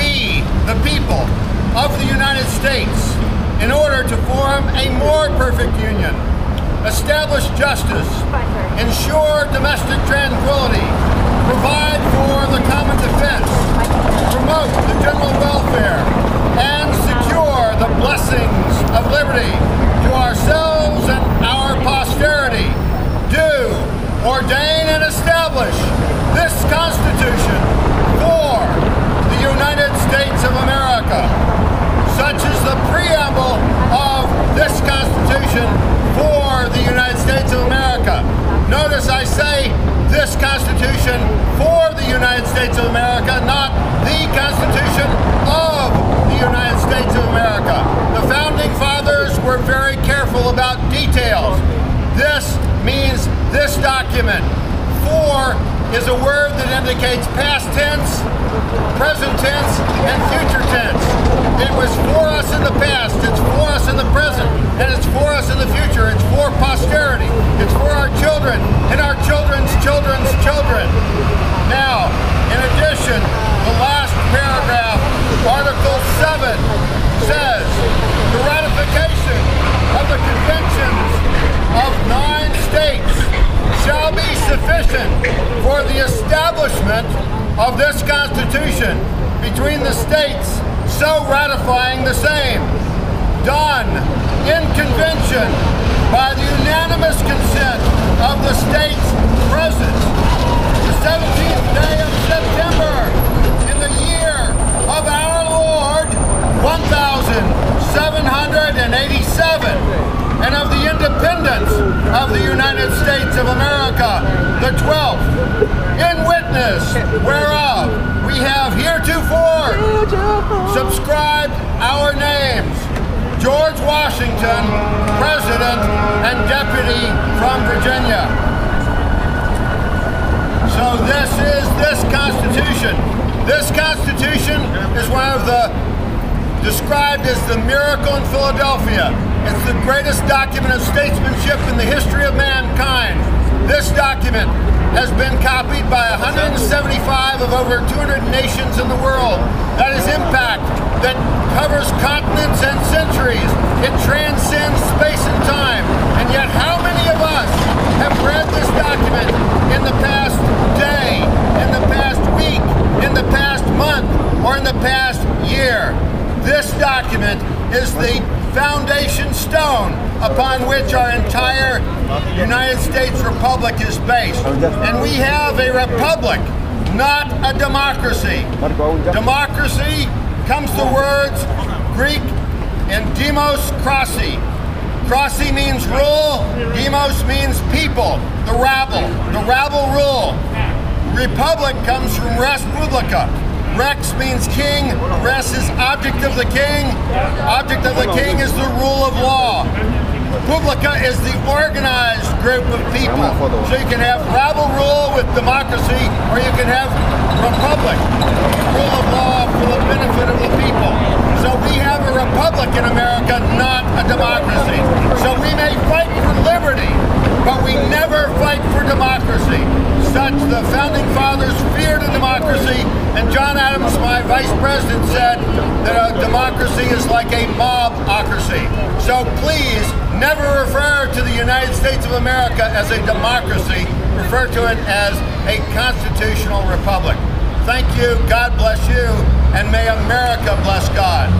we, the people of the United States, in order to form a more perfect union, establish justice, ensure domestic tranquility, provide for the common defense, promote the general Constitution for the United States of America. Notice I say this Constitution for the United States of America, not the Constitution of the United States of America. The Founding Fathers were very careful about details. This means this document. For is a word that indicates past tense, present tense, and future tense. It was for us in the past, it's for us in the present, and it's for us in the future. It's for posterity. It's for our children and our children's children's children. Now, in addition, the last paragraph, Article 7, says the ratification of the conventions of nine states shall be sufficient for the establishment of this Constitution between the states so ratifying the same. Done in convention by the unanimous consent of the states present. The 17th day of September in the year of our Lord 1787 and of the independence of the United States of America, the 12th, in witness whereof we have heretofore subscribed our names. George Washington, President and Deputy from Virginia. So this is this Constitution. This Constitution is one of the described as the miracle in Philadelphia. It's the greatest document of statesmanship in the history of mankind. This document has been copied by 175 of over 200 nations in the world. That is impact that covers continents and centuries. It transcends space and time. And yet how many of us have read this document in the past day, in the past week, in the past month, or in the past year? This document is the foundation stone upon which our entire United States Republic is based. And we have a republic, not a democracy. Democracy comes the words Greek and demos krasi. Krasi means rule, demos means people, the rabble. The rabble rule. Republic comes from res publica, Rex means king. Res is object of the king. Object of the king is the rule of law. Publica is the organized group of people. So you can have rabble rule with democracy, or you can have republic, rule of law for the benefit of the people. So we have a republic in America, not a democracy. So we may fight for liberty, but we never fight for democracy. Such the founding fathers feared a democracy, and John Adams, my vice president, said that a democracy is like a mobocracy. So please never refer to the United States of America as a democracy. Refer to it as a constitutional republic. Thank you, God bless you, and may America bless God.